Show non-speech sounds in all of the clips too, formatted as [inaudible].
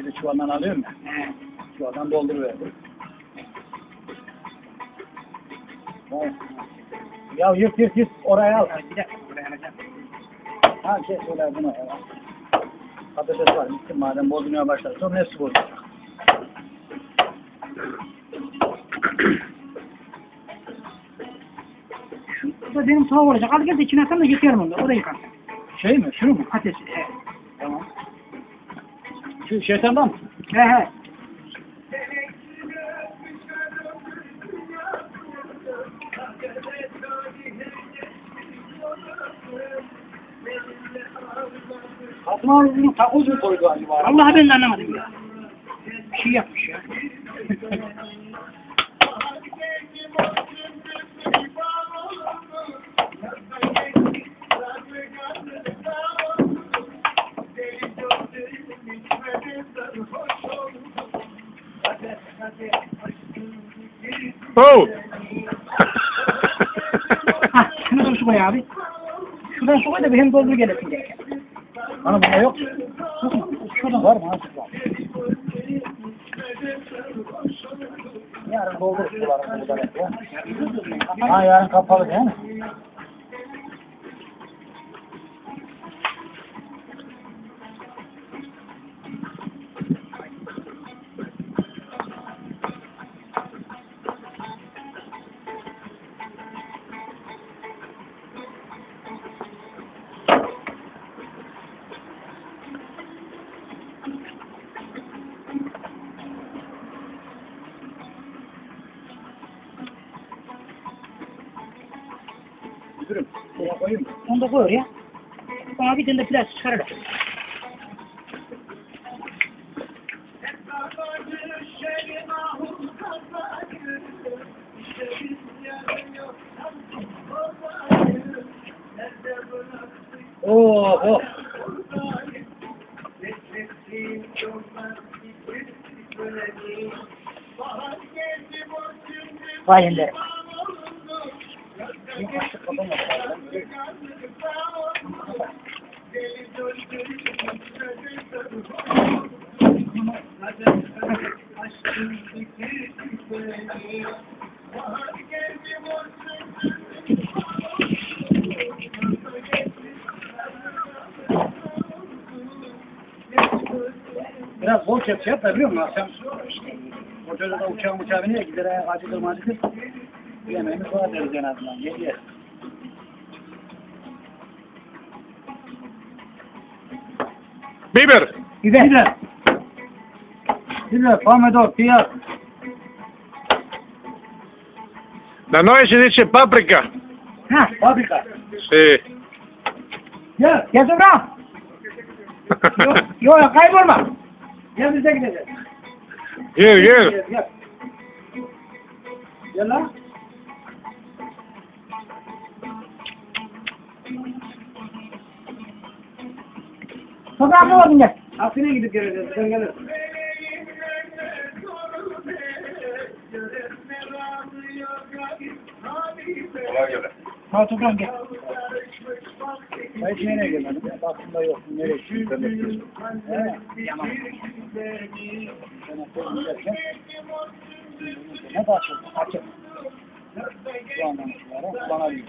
Dedi çuvaldan alıyorum ya. He. Çuvaldan dolduruverdim. Evet. Ya yırt yırt yırt oraya al. Bir dakika buraya alacağım. Ha şey söyle buna ya. Patates var. Gittim madem bozulmaya başladı. Sonra hepsi bozulacak. Bu da benim tavuk olacak. Al gel de içine atalım da götürelim onu. O da yıkansın. Şey mi? Şunu mu? Patates. He. Şu şeytandan? He he. Fatma bunu takoz mu koydu acaba? Vallahi ben anlamadım ya. Bir şey yapmış ya. [laughs] Oh! Hah, şunu da su koy abi. Şuradan su koy da bir hem doldur gelesin gereken. Hani bunda yok. Yok mu? Şurada var mı? Azıcık var. Yarın doldururuz sularını burada. Ha yarın kapalı değil mi? Müdürüm. Şuraya koyayım? Onu da koy oraya. Bana bir tane de plastik çıkaralım. Oh oh. Vay ender. Biraz bol kepçe yap da biliyor musun? Akşam o çocuğa da uçağı uçağı. Gider ayak acıdır macıdır. yemeğimiz ona deriz en azından. La dice paprika. Ah, paprika. Sí. Ya, ya forma. Ya. Ya, ya. Mı oldun gel. Aksine gidip geleceğiz. Sen gelirsin. Ha toprağım gel. Ben hiç nereye gelmedim. ya. Aklımda yok. Nereye gittim? He. Yaman. Ne açıldı? Açık. Şu andan itibaren kullanabilirim.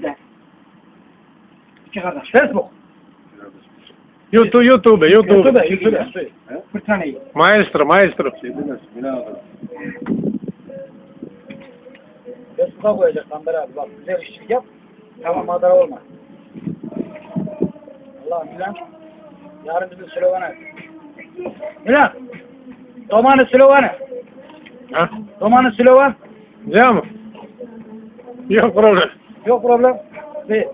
Nerede? İki kardeş. Facebook. YouTube, YouTube, YouTube. Maestro, maestro. Facebook'a koyacak Kamber abi. Bak güzel işçilik yap. Tamam madara olma. Allah Milan. Yarın bizim Slovenya. Milan. Domanı Slovenya. Ha? Domanı Sloven. Andiamo. Io problem. Yok problem. Değil.